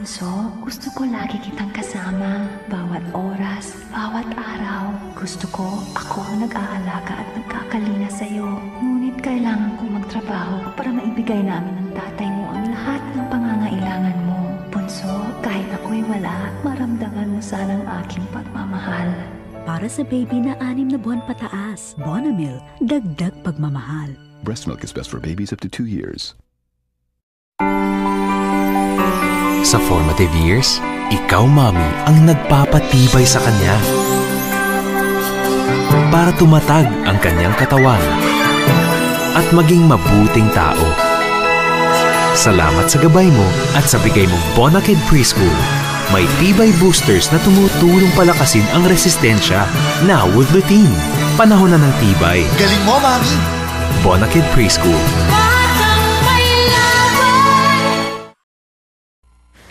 Bunso, gusto ko lagi kitang kasama. Bawat oras, bawat araw. Gusto ko ako ang nag-aalaga at nagkakalina sa'yo. Ngunit kailangan kong magtrabaho para maibigay namin ng tatay mo ang lahat ng pangangailangan mo. Bunso, kahit ako'y wala, maramdaman mo sana ang aking pagmamahal. Para sa baby na anim na buwan pataas, Bonamil, dagdag pagmamahal. Breast milk is best for babies up to two years. Sa formative years, ikaw, mami, ang nagpapatibay sa kanya. Para tumatag ang kanyang katawan at maging mabuting tao. Salamat sa gabay mo at sa bigay mong Bonakid Preschool. May tibay boosters na tumutulong palakasin ang resistensya. Now with lutein. Panahon na ng tibay. Galing mo, Mami! Bonakid Preschool.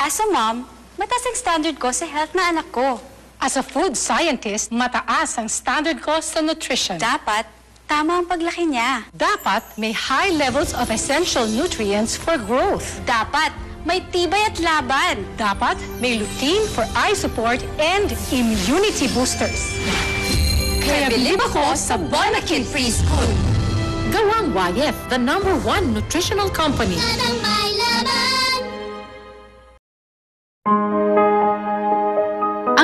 As a mom, mataas ang standard ko sa health na anak ko. As a food scientist, mataas ang standard ko sa nutrition. Dapat, tama ang paglaki niya. Dapat may high levels of essential nutrients for growth. Dapat, may tibay at laban. Dapat may lutein for eye support and immunity boosters. Kaya bilib ako sa Bonakid Preschool. Gawang YF, the number one nutritional company. Ang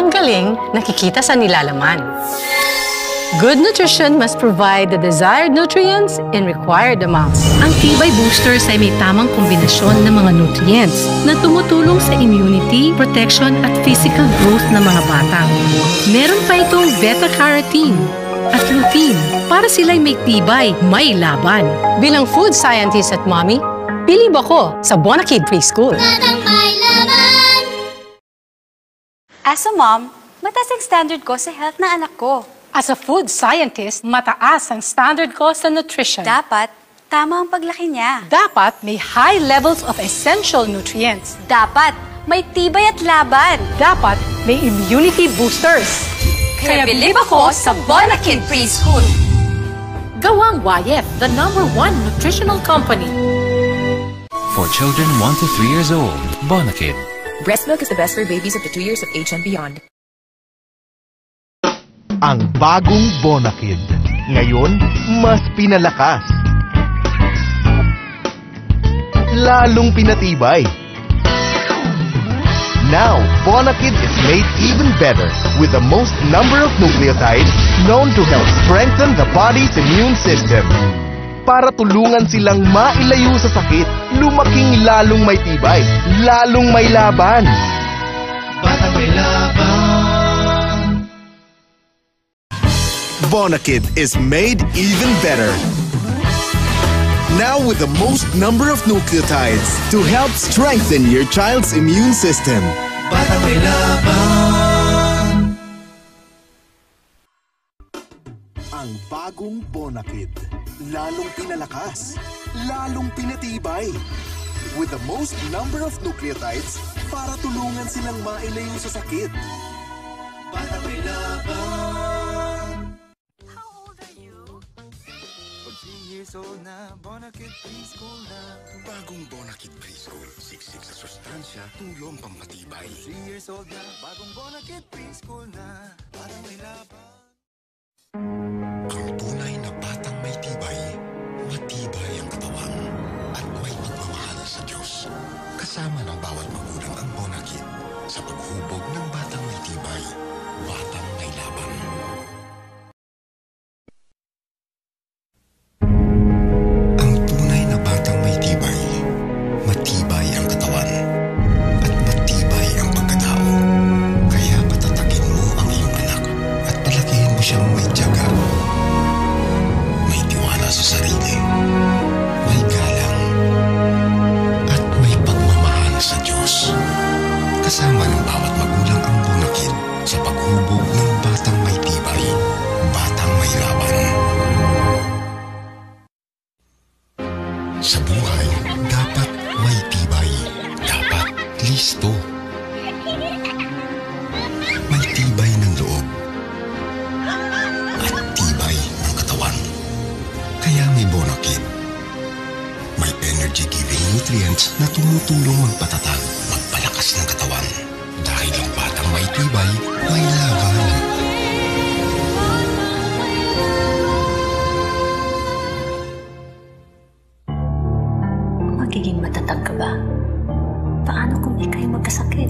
galing nakikita sa nilalaman. Good nutrition must provide the desired nutrients in required amounts. Ang Tibay Boosters ay may tamang kombinasyon ng mga nutrients na tumutulong sa immunity, protection at physical growth ng mga bata. Meron pa itong beta-carotene at lutein para sila'y may tibay, may laban. Bilang food scientist at mommy, bilib ako sa Bonakid Preschool. As a mom, mataas ang standard ko sa health na anak ko. As a food scientist, mataas ang standard ko sa nutrition. Dapat, tama ang paglaki niya. Dapat may high levels of essential nutrients. Dapat, may tibay at laban. Dapat may immunity boosters. Kaya bilib ako sa Bonakid Preschool. Gawang YF, the number one nutritional company. For children 1 to 3 years old, Bonakid. Breast milk is the best for babies up to 2 years of age and beyond. Ang bagong Bonakid. Ngayon, mas pinalakas. Lalong pinatibay. Now, Bonakid is made even better with the most number of nucleotides known to help strengthen the body's immune system. Para tulungan silang mailayo sa sakit, lumaking lalong may tibay, lalong may laban. Batang may laban. Bonakid is made even better. Now with the most number of nucleotides to help strengthen your child's immune system. Batang may laban. Ang bagong Bonakid. Lalong pinalakas. Lalong pinatibay. With the most number of nucleotides para tulungan silang mailayo sa sakit. Batang may laban. years old na, Bonakid Preschool na. Bagong Bonakid Preschool. Siksik sa sustansya, tulong pampatibay. 3 years old na, bagong Bonakid Preschool na. Magulang ang bunakid sa paghubog ng batang may tibay, batang may laban. Sa buhay, dapat may tibay. Dapat listo. May tibay ng loob. At tibay ng katawan. Kaya may Bonakid. May energy-giving nutrients na tumutulong magpatatag, magpalakas lakas ng katawan. Dahil ang batang may tibay, may laban. Magiging matatag ka ba? Paano kung ikay magkasakit?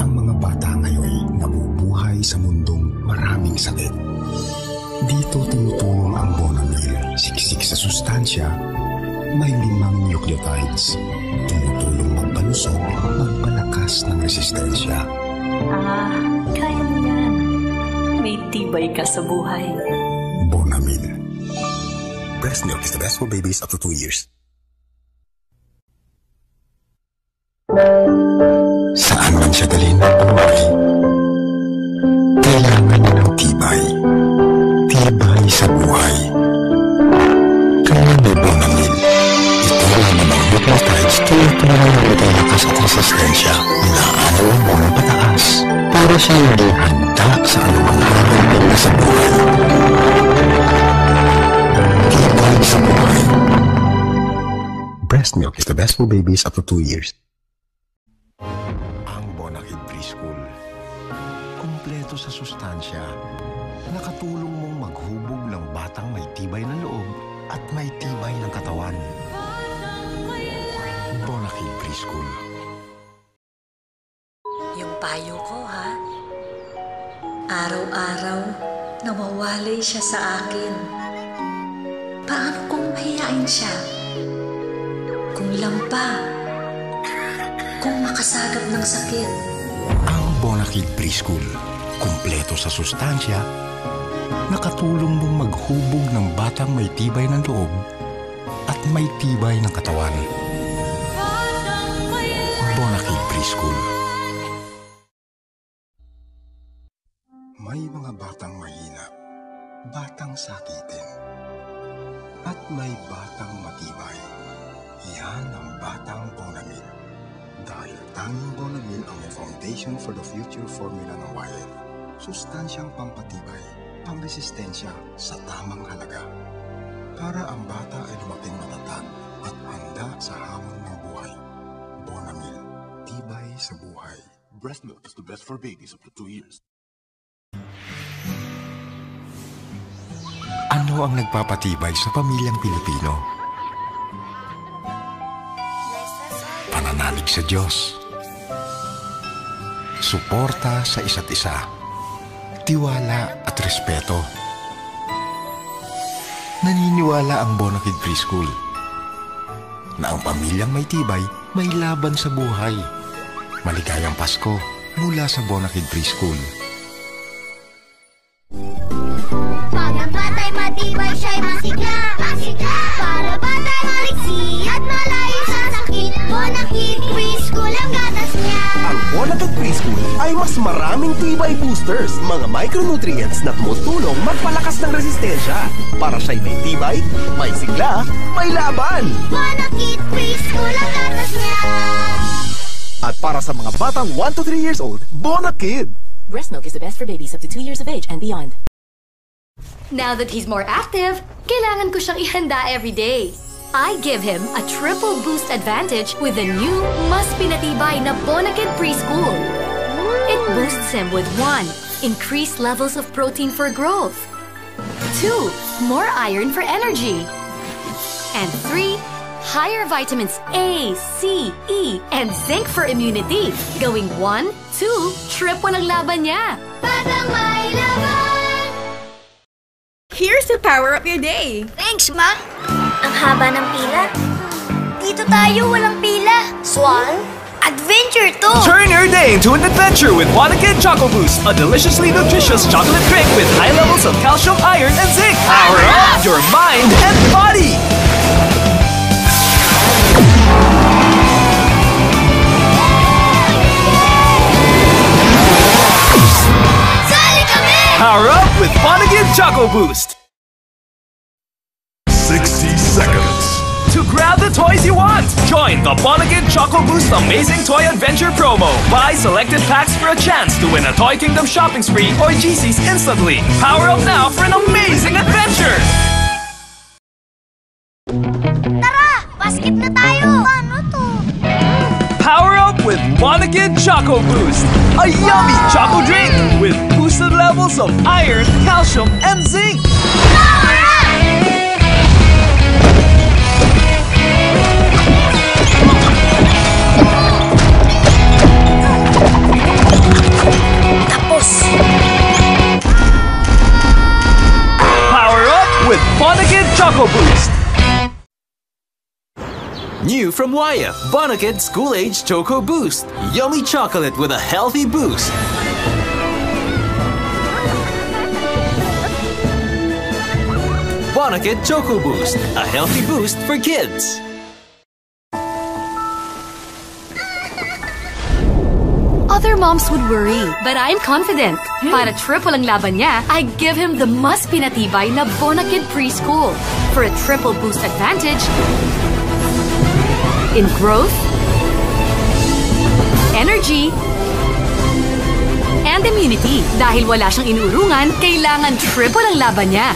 Ang mga bata ngayon nabubuhay sa mundong maraming sakit. Dito tumutulong ang Bonamil, siksik sa sustansya, may limang nucleotides. Tumutulong magpalusog, magpalakas ng resistensya. Ah, kaya mo yan. May tibay ka sa buhay. Bonamil. Breast milk is the best for babies up to 2 years. Saan man siya dalhin ng buhay, kailangan niya ng tibay. Tibay sa buhay. Namang nucleotides tulong-tulong na magalakas at resistensya. Inaanaw ang mga pataas para siya hindi handa sa anumang hamon na sa buhay. Tibay sa buhay. Breast milk is the best for babies up to 2 years. Ang Bonakid Preschool. Kumpleto sa sustansya. Nakatulong mong maghubog ng batang may tibay ng loob at may tibay ng katawan. Preschool. Yung payo ko, ha? Araw-araw, nawawalay siya sa akin. Paano kung mahihain siya? Kung lampa? Kung makasagap ng sakit? Ang Bonakid Preschool. Kumpleto sa sustansya. Nakatulong mong maghubog ng batang may tibay ng loob at may tibay ng katawan. Preschool. May mga batang mahina, batang sakitin, at may batang matibay. Yan ang batang Bonamil. Dahil tanging Bonamil ang foundation for the future formula ng YF. Sustansyang pampatibay, pangresistensya sa tamang halaga. Para ang bata ay lumaking matatag at handa sa hamon ng buhay. Bonamil, tibay sa buhay. Breast milk is the best for babies up to 2 years. Ano ang nagpapatibay sa pamilyang Pilipino? Pananalig sa Diyos. Suporta sa isa't isa. Tiwala at respeto. Naniniwala ang Bonakid Preschool na ang pamilyang may tibay may laban sa buhay. Maligayang Pasko mula sa Bonakid Preschool. Pag ang bata'y matibay, siya'y masigla, masigla. Para bata'y maliksi at malayo sa sakit. Bonakid preschool ang gatas niya. Ang Bonakid Preschool ay mas maraming tibay boosters, mga micronutrients na tumutulong magpalakas ng resistensya. Para siya'y may tibay, may sigla, may laban. Bonakid para sa mga batang 1 to 3 years old, Bonakid. Breast milk is the best for babies up to 2 years of age and beyond. Now that he's more active, kailangan ko siyang ihanda every day. I give him a triple boost advantage with the new Mas Pinatibay na Bonakid Preschool. It boosts him with 1. Increased levels of protein for growth. 2. More iron for energy. And 3. Higher vitamins A, C, E, and zinc for immunity. Going 1, 2, triple ang laban niya. Batang may laban. Here's to power up your day. Thanks, Ma. Ang haba ng pila. Dito tayo, walang pila. Swan, adventure to. Turn your day into an adventure with Bonakid Choco Boost, a deliciously nutritious chocolate drink with high levels of calcium, iron, and zinc. Power up your mind and body. With Bonakid Choco Boost. 60 seconds. To grab the toys you want, join the Bonakid Choco Boost Amazing Toy Adventure promo. Buy selected packs for a chance to win a Toy Kingdom shopping spree or GC's instantly. Power up now for an amazing adventure! Bonakid Choco Boost, a yummy choco drink with boosted levels of iron, calcium, and zinc. From Wyeth, Bonakid School Age Choco Boost. Yummy chocolate with a healthy boost. Bonakid Choco Boost, a healthy boost for kids. Other moms would worry, but I'm confident. Hmm. Para triple ang laban niya, I give him the mas pinatibay na Bonakid Preschool for a triple boost advantage in growth, energy, and immunity. Dahil wala siyang inuurungan, kailangan triple ang laban niya.